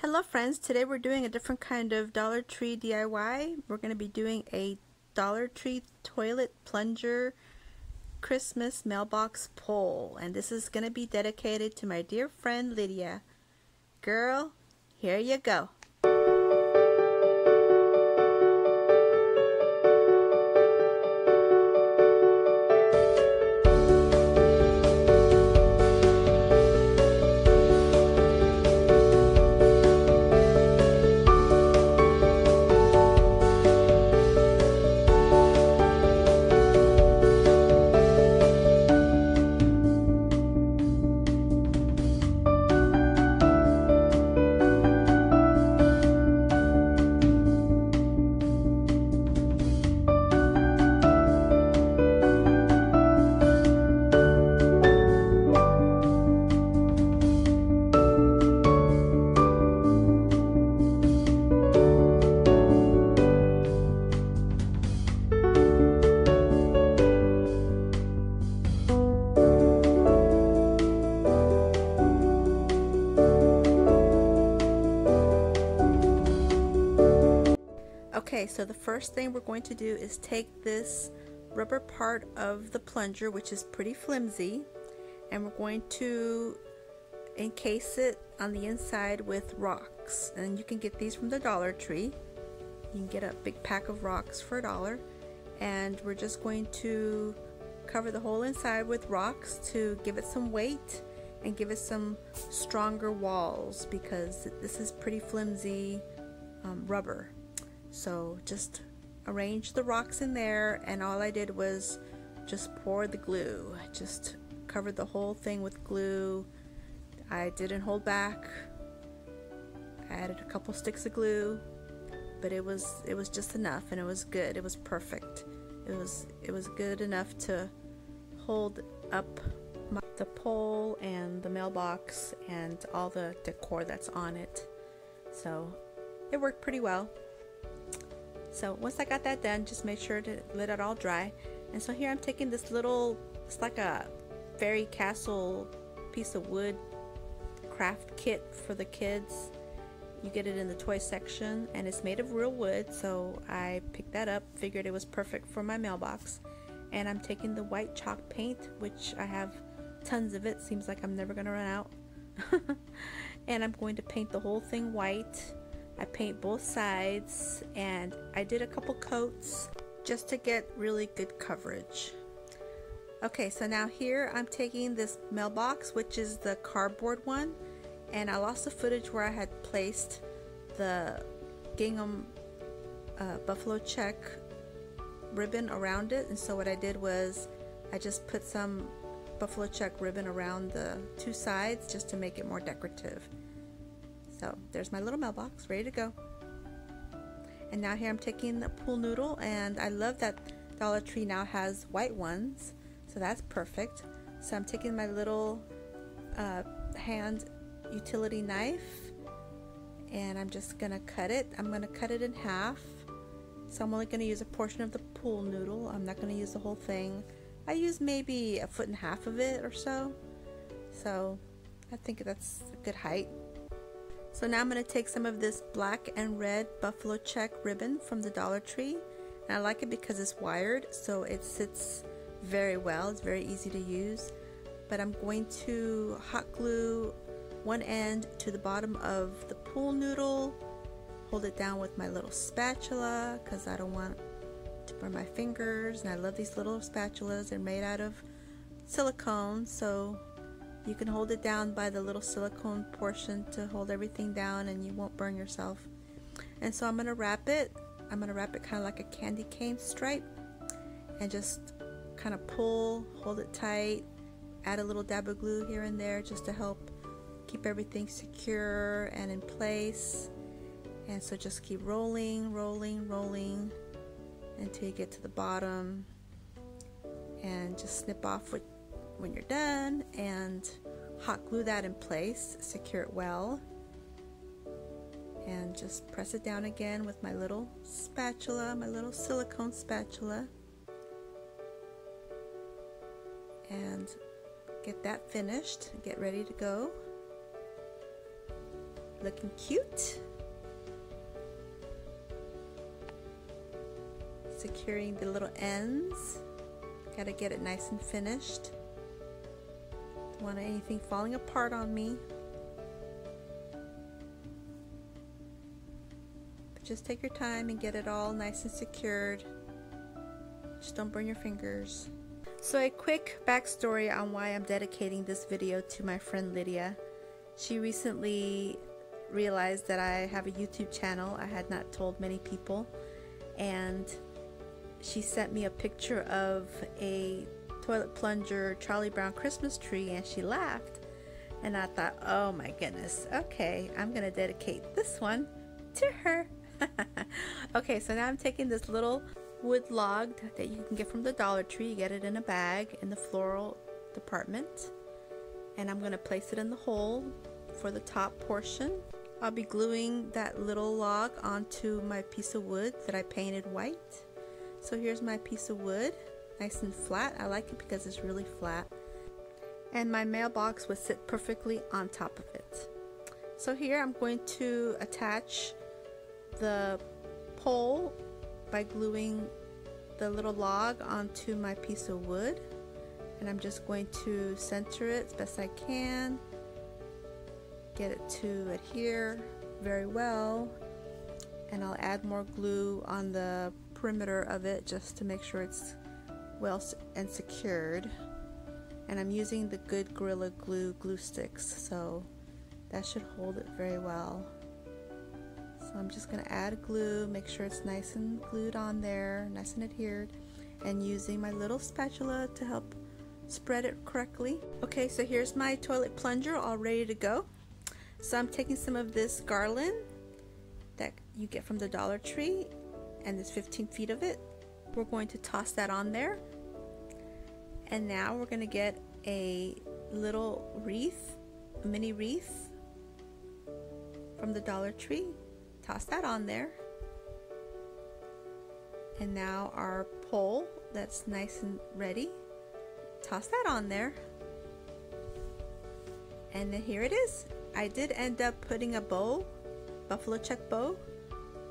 Hello friends, today we're doing a different kind of Dollar Tree DIY. We're going to be doing a Dollar Tree toilet plunger Christmas mailbox pole and this is going to be dedicated to my dear friend Lydia. Girl, here you go. Okay, so the first thing we're going to do is take this rubber part of the plunger, which is pretty flimsy, and we're going to encase it on the inside with rocks. And you can get these from the Dollar Tree. You can get a big pack of rocks for a dollar. And we're just going to cover the whole inside with rocks to give it some weight and give it some stronger walls because this is pretty flimsy um, rubber. So just arrange the rocks in there and all I did was just pour the glue. I just covered the whole thing with glue. I didn't hold back. I added a couple sticks of glue, but it was it was just enough and it was good. It was perfect. It was it was good enough to hold up my, the pole and the mailbox and all the decor that's on it. So it worked pretty well. So once I got that done, just make sure to let it all dry. And so here I'm taking this little, it's like a fairy castle piece of wood craft kit for the kids. You get it in the toy section and it's made of real wood. So I picked that up, figured it was perfect for my mailbox. And I'm taking the white chalk paint, which I have tons of it. Seems like I'm never gonna run out. and I'm going to paint the whole thing white I paint both sides and I did a couple coats just to get really good coverage. Okay, so now here I'm taking this mailbox, which is the cardboard one, and I lost the footage where I had placed the gingham uh, buffalo check ribbon around it. And so what I did was I just put some buffalo check ribbon around the two sides just to make it more decorative. So there's my little mailbox ready to go. And now here I'm taking the pool noodle and I love that Dollar Tree now has white ones. So that's perfect. So I'm taking my little uh, hand utility knife and I'm just gonna cut it. I'm gonna cut it in half. So I'm only gonna use a portion of the pool noodle. I'm not gonna use the whole thing. I use maybe a foot and a half of it or so. So I think that's a good height. So now I'm going to take some of this black and red buffalo check ribbon from the Dollar Tree. And I like it because it's wired so it sits very well. It's very easy to use. But I'm going to hot glue one end to the bottom of the pool noodle. Hold it down with my little spatula because I don't want to burn my fingers. And I love these little spatulas. They're made out of silicone so you can hold it down by the little silicone portion to hold everything down and you won't burn yourself. And so I'm going to wrap it. I'm going to wrap it kind of like a candy cane stripe and just kind of pull, hold it tight, add a little dab of glue here and there just to help keep everything secure and in place. And so just keep rolling, rolling, rolling until you get to the bottom and just snip off when you're done and hot glue that in place, secure it well, and just press it down again with my little spatula, my little silicone spatula, and get that finished, get ready to go. Looking cute. Securing the little ends. Gotta get it nice and finished. Want anything falling apart on me. But just take your time and get it all nice and secured. Just don't burn your fingers. So a quick backstory on why I'm dedicating this video to my friend Lydia. She recently realized that I have a YouTube channel I had not told many people and she sent me a picture of a toilet plunger Charlie Brown Christmas tree and she laughed and I thought oh my goodness okay I'm gonna dedicate this one to her okay so now I'm taking this little wood log that you can get from the Dollar Tree. You get it in a bag in the floral department. And I'm going to place it in the hole for the top portion. I'll be gluing that little log onto my piece of wood that I painted white. So here's my piece of wood, nice and flat. I like it because it's really flat. And my mailbox would sit perfectly on top of it. So here I'm going to attach the pole by gluing the little log onto my piece of wood and I'm just going to center it as best I can get it to adhere very well and I'll add more glue on the perimeter of it just to make sure it's well and secured and I'm using the good Gorilla Glue glue sticks so that should hold it very well so I'm just going to add glue, make sure it's nice and glued on there, nice and adhered, and using my little spatula to help spread it correctly. Okay, so here's my toilet plunger all ready to go. So I'm taking some of this garland that you get from the Dollar Tree, and there's 15 feet of it. We're going to toss that on there. And now we're going to get a little wreath, a mini wreath from the Dollar Tree toss that on there. And now our pole that's nice and ready, toss that on there. And then here it is. I did end up putting a bow, buffalo check bow,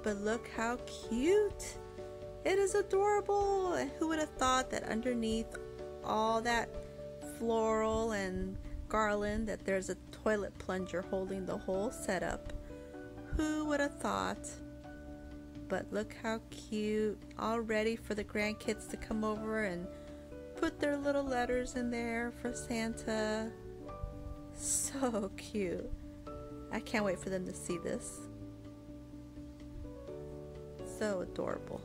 but look how cute. It is adorable. And who would have thought that underneath all that floral and garland that there's a toilet plunger holding the whole setup. Who would have thought? But look how cute. All ready for the grandkids to come over and put their little letters in there for Santa. So cute. I can't wait for them to see this. So adorable.